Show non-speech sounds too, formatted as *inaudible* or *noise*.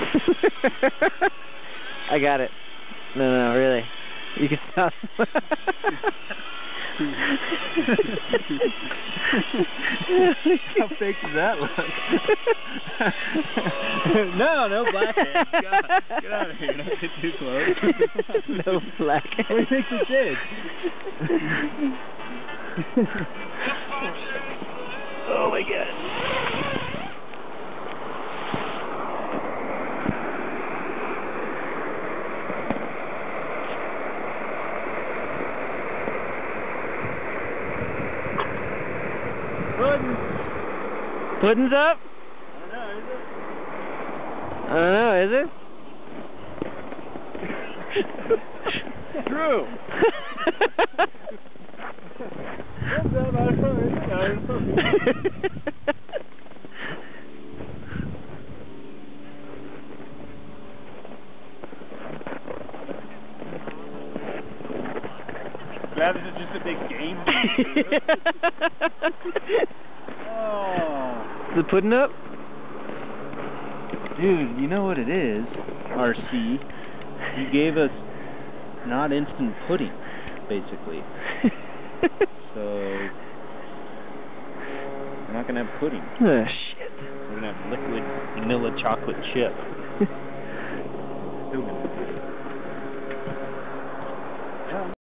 *laughs* I got it. No, no, really. You can stop. How fake does that look? *laughs* no, no black hair. God, get out of here. Don't get too close. *laughs* no black What do you think this is? Pudding's up? I don't know, is it? I don't know, is it? *laughs* True. Glad this is just a big game. *laughs* *laughs* oh. The pudding up? Dude, you know what it is, RC? You gave us not instant pudding, basically. *laughs* So we're not gonna have pudding. oh, shit. We're gonna have liquid vanilla chocolate chip. Still gonna have